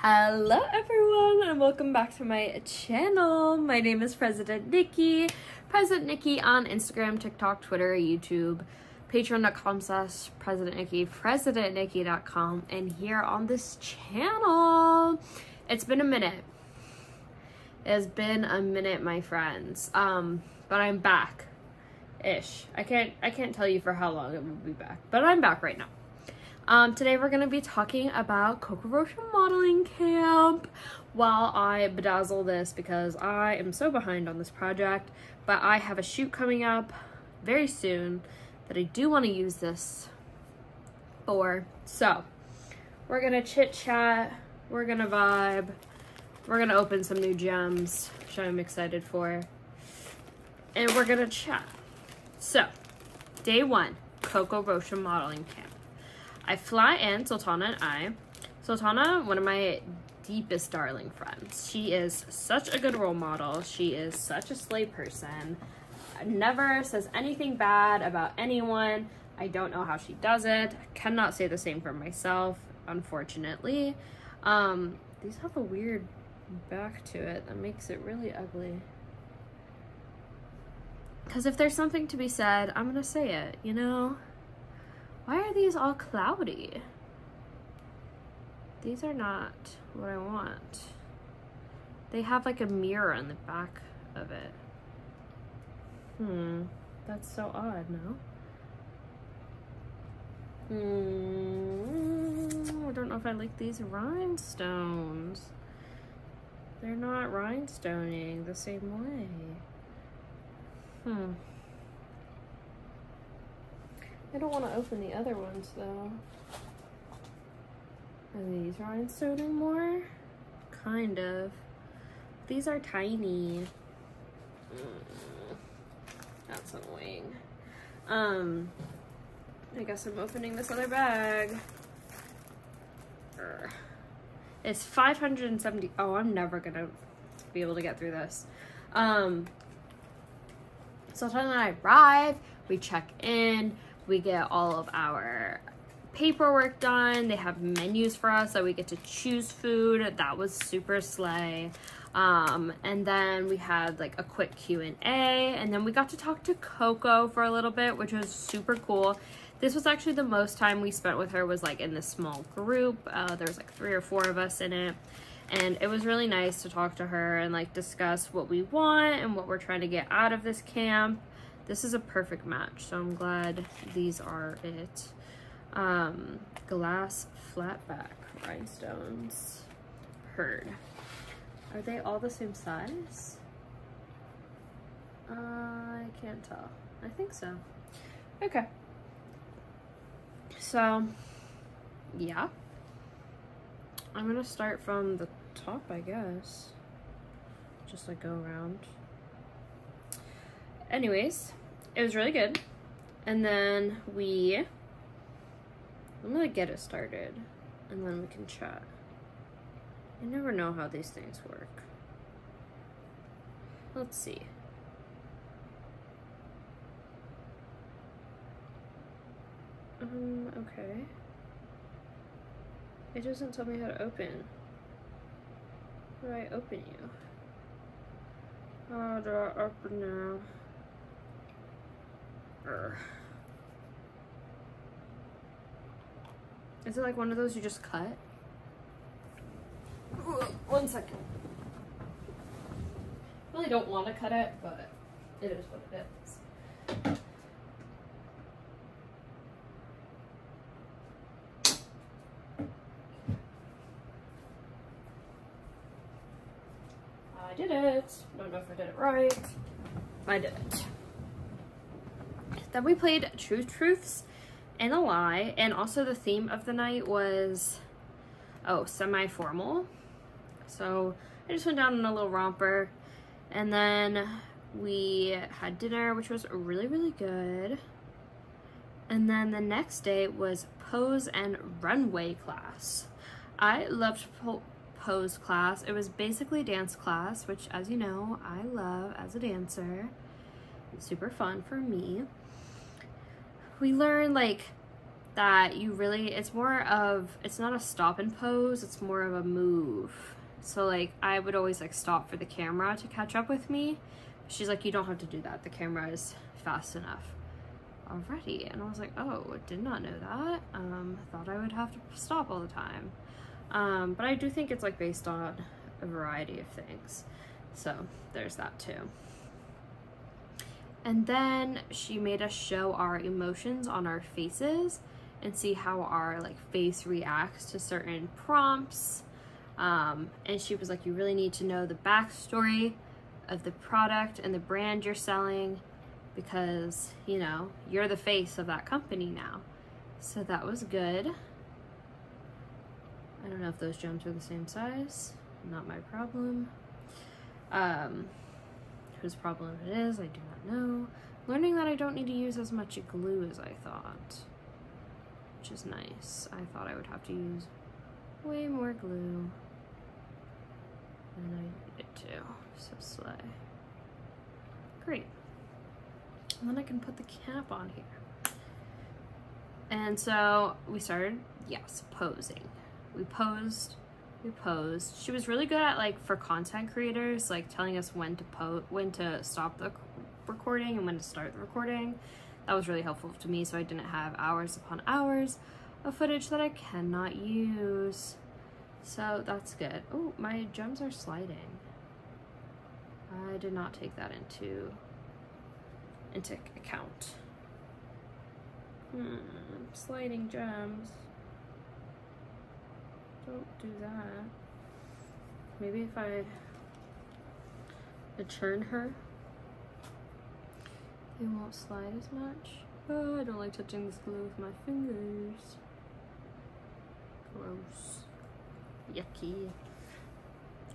Hello everyone and welcome back to my channel. My name is President Nikki. President Nikki on Instagram, TikTok, Twitter, YouTube, patreon.com slash President Nikki, presidentnikki.com, and here on this channel. It's been a minute. It has been a minute, my friends. Um, but I'm back. Ish. I can't I can't tell you for how long it will be back, but I'm back right now. Um, today we're going to be talking about Coco Rocha Modeling Camp while I bedazzle this because I am so behind on this project, but I have a shoot coming up very soon that I do want to use this for. So, we're going to chit chat, we're going to vibe, we're going to open some new gems, which I'm excited for, and we're going to chat. So, day one, Coco Rocha Modeling Camp. I fly in, Sultana and I. Sultana, one of my deepest darling friends. She is such a good role model. She is such a slay person. Never says anything bad about anyone. I don't know how she does it. I cannot say the same for myself, unfortunately. Um, these have a weird back to it that makes it really ugly. Because if there's something to be said, I'm going to say it, you know? Why are these all cloudy? These are not what I want. They have like a mirror on the back of it. Hmm, that's so odd, no? Hmm, I don't know if I like these rhinestones. They're not rhinestoning the same way. Hmm. I don't want to open the other ones though. Are these rhinestoning more? Kind of. These are tiny. Mm, that's annoying. Um, I guess I'm opening this other bag. It's 570. Oh, I'm never gonna be able to get through this. Um, Sultana and I arrive, we check in, we get all of our paperwork done. They have menus for us so we get to choose food. That was super slay. Um, and then we had like a quick Q&A and then we got to talk to Coco for a little bit, which was super cool. This was actually the most time we spent with her was like in this small group. Uh, there was like three or four of us in it. And it was really nice to talk to her and like discuss what we want and what we're trying to get out of this camp. This is a perfect match, so I'm glad these are it. Um, glass flatback rhinestones. Heard. Are they all the same size? Uh, I can't tell. I think so. Okay. So, yeah. I'm gonna start from the top, I guess. Just like go around. Anyways, it was really good. And then we, I'm gonna get it started and then we can chat. I never know how these things work. Let's see. Um, okay. It doesn't tell me how to open. How do I open you? How do I open now? Is it like one of those you just cut? One second. I really don't want to cut it, but it is what it is. I did it. Don't know if I did it right. I did it. Then we played Two Truths and a Lie, and also the theme of the night was, oh, semi-formal. So I just went down in a little romper, and then we had dinner, which was really, really good. And then the next day was pose and runway class. I loved po pose class. It was basically dance class, which as you know, I love as a dancer. Super fun for me we learn like that you really, it's more of, it's not a stop and pose, it's more of a move. So like I would always like stop for the camera to catch up with me. She's like, you don't have to do that. The camera is fast enough already. And I was like, oh, did not know that. Um, thought I would have to stop all the time. Um, but I do think it's like based on a variety of things. So there's that too. And then she made us show our emotions on our faces and see how our like face reacts to certain prompts. Um, and she was like, you really need to know the backstory of the product and the brand you're selling because, you know, you're the face of that company now. So that was good. I don't know if those gems are the same size. Not my problem. Um, whose problem it is, I do not know. Learning that I don't need to use as much glue as I thought, which is nice. I thought I would have to use way more glue than I needed to, so slay. Great. And then I can put the cap on here. And so we started, yes, posing. We posed, we posed. She was really good at like for content creators, like telling us when to po when to stop the recording and when to start the recording. That was really helpful to me so I didn't have hours upon hours of footage that I cannot use. So that's good. Oh, my gems are sliding. I did not take that into into account. Hmm, sliding gems. Don't do that. Maybe if I churn her, it won't slide as much. Oh, I don't like touching this glue with my fingers. Gross. Yucky.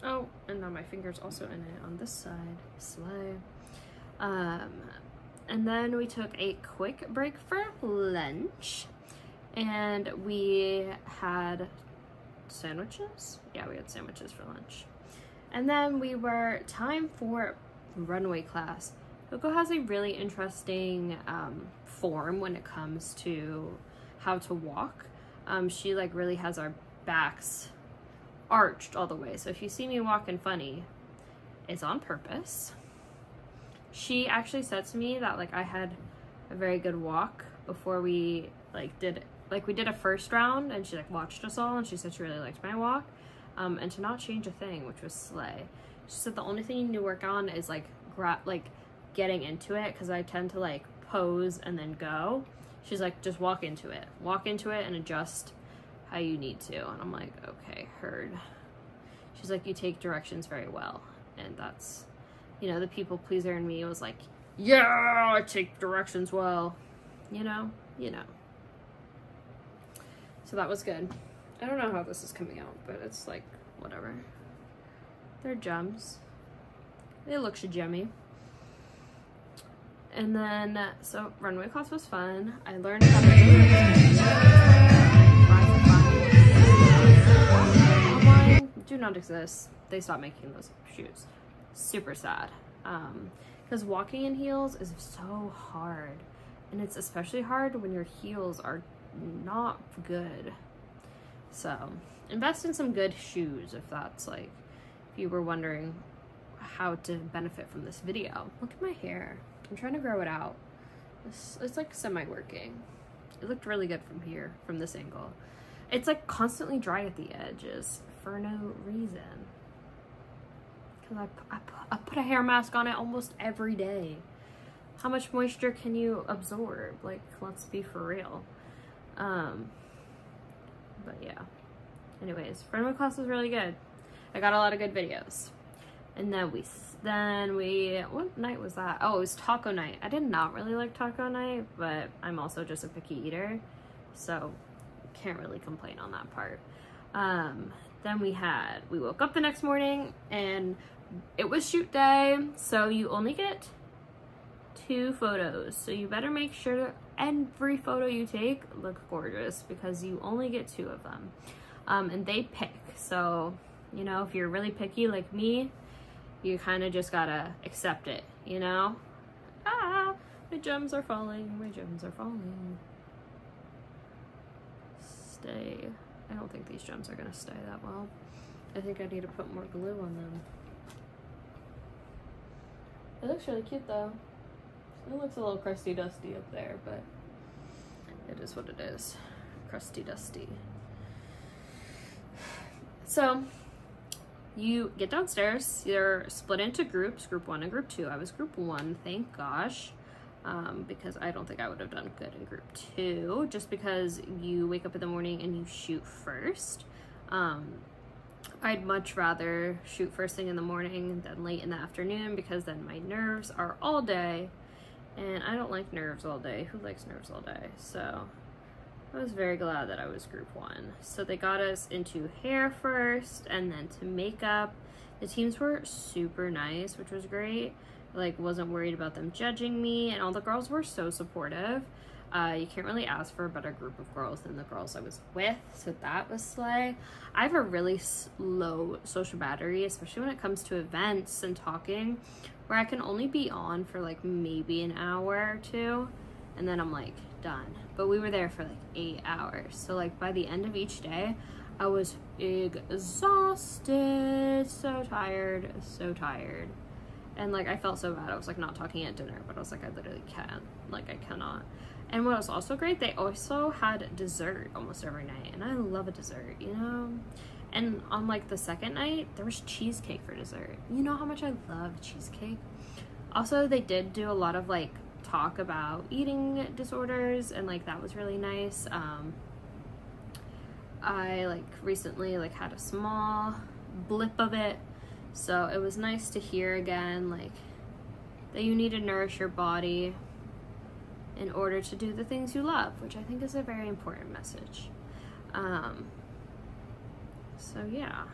Oh, and now my finger's also in it on this side. Slay. Um, and then we took a quick break for lunch and we had sandwiches. Yeah, we had sandwiches for lunch. And then we were time for runway class. Coco has a really interesting um, form when it comes to how to walk. Um, she like really has our backs arched all the way. So if you see me walking funny, it's on purpose she actually said to me that like I had a very good walk before we like did like we did a first round and she like watched us all and she said she really liked my walk um and to not change a thing which was slay she said the only thing you need to work on is like grab like getting into it because I tend to like pose and then go she's like just walk into it walk into it and adjust how you need to and I'm like okay heard she's like you take directions very well and that's you know, the people pleaser in me was like, yeah, I take directions well, you know, you know. So that was good. I don't know how this is coming out, but it's like, whatever. They're gems. They look gemmy. And then, so runway class was fun. I learned how to do not exist. They stopped making those shoes super sad. Um because walking in heels is so hard. And it's especially hard when your heels are not good. So invest in some good shoes if that's like if you were wondering how to benefit from this video. Look at my hair i'm trying to grow it out it's, it's like semi-working it looked really good from here from this angle it's like constantly dry at the edges for no reason because I, I, I put a hair mask on it almost every day. How much moisture can you absorb? Like, let's be for real. Um, but yeah. Anyways, friend of class was really good. I got a lot of good videos. And then we, then we, what night was that? Oh, it was taco night. I did not really like taco night, but I'm also just a picky eater. So can't really complain on that part. Um, then we had, we woke up the next morning and it was shoot day, so you only get two photos. So you better make sure that every photo you take looks gorgeous because you only get two of them. Um, and they pick. So, you know, if you're really picky like me, you kind of just gotta accept it, you know? Ah, my gems are falling, my gems are falling. stay. I don't think these gems are gonna stay that well. I think I need to put more glue on them. It looks really cute though. It looks a little crusty dusty up there, but it is what it is. Crusty dusty. So you get downstairs, you're split into groups, group one and group two. I was group one, thank gosh. Um, because I don't think I would have done good in group two, just because you wake up in the morning and you shoot first. Um, I'd much rather shoot first thing in the morning than late in the afternoon because then my nerves are all day and I don't like nerves all day. Who likes nerves all day? So I was very glad that I was group one. So they got us into hair first and then to makeup. The teams were super nice, which was great. Like wasn't worried about them judging me and all the girls were so supportive. Uh, you can't really ask for a better group of girls than the girls I was with, so that was slay. I have a really low social battery, especially when it comes to events and talking, where I can only be on for like maybe an hour or two, and then I'm like done. But we were there for like eight hours, so like by the end of each day, I was exhausted, so tired, so tired. And like I felt so bad. I was like not talking at dinner, but I was like I literally can't. Like I cannot. And what was also great, they also had dessert almost every night. And I love a dessert, you know? And on like the second night, there was cheesecake for dessert. You know how much I love cheesecake? Also, they did do a lot of like talk about eating disorders and like that was really nice. Um, I like recently like had a small blip of it. So it was nice to hear again like that you need to nourish your body in order to do the things you love, which I think is a very important message. Um, so yeah.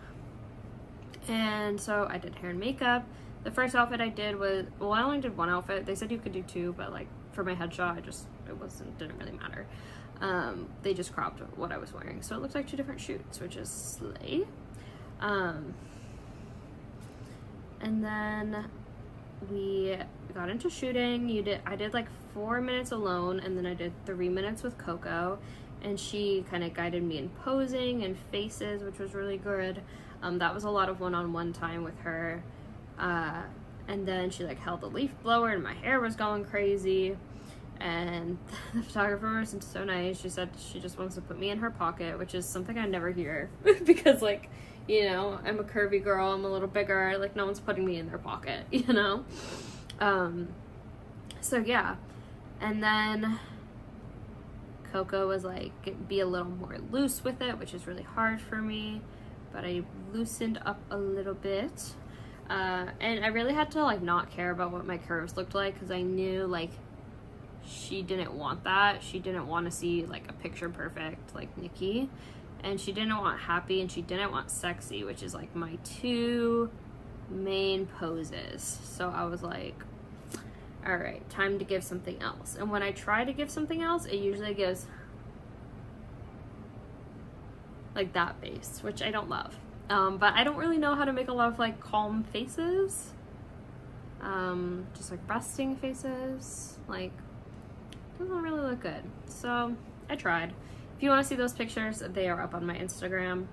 And so I did hair and makeup. The first outfit I did was, well, I only did one outfit. They said you could do two, but like for my headshot, I just, it wasn't, didn't really matter. Um, they just cropped what I was wearing. So it looks like two different shoots, which is slay. Um, and then we got into shooting. You did I did like four minutes alone and then I did three minutes with Coco and she kind of guided me in posing and faces, which was really good. Um, that was a lot of one-on-one time with her. Uh, and then she like held the leaf blower and my hair was going crazy. And the photographer was so nice. She said she just wants to put me in her pocket, which is something I never hear because like you know, I'm a curvy girl, I'm a little bigger, like no one's putting me in their pocket, you know? Um, so yeah. And then Coco was like, be a little more loose with it, which is really hard for me, but I loosened up a little bit. Uh, and I really had to like not care about what my curves looked like because I knew like she didn't want that. She didn't want to see like a picture perfect like Nikki and she didn't want happy and she didn't want sexy, which is like my two main poses. So I was like, all right, time to give something else. And when I try to give something else, it usually gives like that face, which I don't love. Um, but I don't really know how to make a lot of like calm faces. Um, just like resting faces. Like, doesn't really look good. So I tried. If you want to see those pictures, they are up on my Instagram.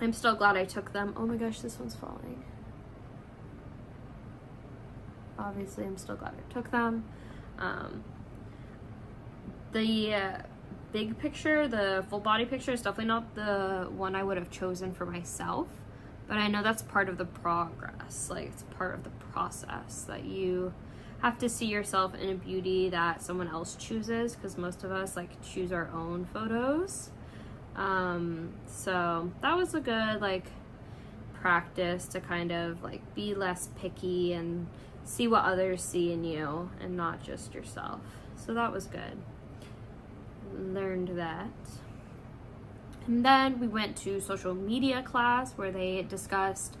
I'm still glad I took them. Oh my gosh, this one's falling. Obviously, I'm still glad I took them. Um, the uh, big picture, the full body picture is definitely not the one I would have chosen for myself. But I know that's part of the progress. Like, it's part of the process that you have to see yourself in a beauty that someone else chooses because most of us like choose our own photos. Um, so that was a good like practice to kind of like be less picky and see what others see in you and not just yourself. So that was good. Learned that. And then we went to social media class where they discussed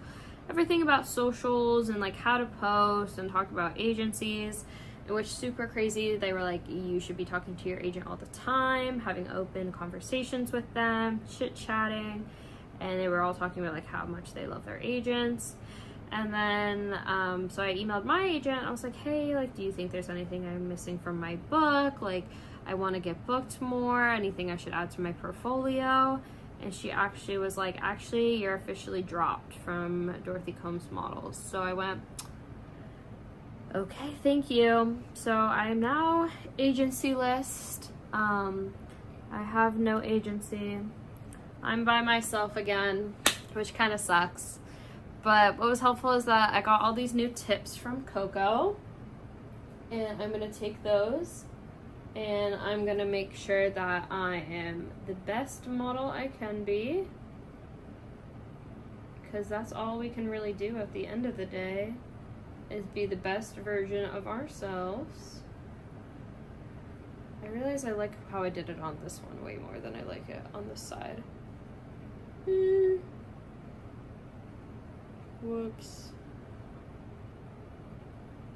everything about socials and like how to post and talk about agencies which super crazy. They were like you should be talking to your agent all the time having open conversations with them chit chatting and they were all talking about like how much they love their agents. And then um, so i emailed my agent. I was like hey like do you think there's anything i'm missing from my book? Like I want to get booked more, anything I should add to my portfolio. And she actually was like, actually, you're officially dropped from Dorothy Combs Models. So I went, okay, thank you. So I am now agency list. Um, I have no agency. I'm by myself again, which kind of sucks. But what was helpful is that I got all these new tips from Coco. And I'm going to take those and I'm to make sure that I am the best model I can be. Because that's all we can really do at the end of the day is be the best version of ourselves. I realize I like how I did it on this one way more than I like it on this side. Hmm. Whoops.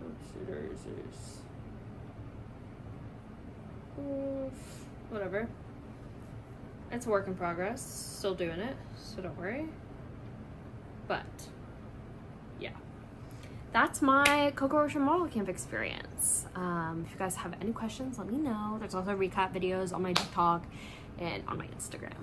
Oopsie daisies. Whatever. It's a work in progress. Still doing it, so don't worry. But, yeah. That's my Coco Rocha model camp experience. Um, if you guys have any questions, let me know. There's also recap videos on my TikTok and on my Instagram.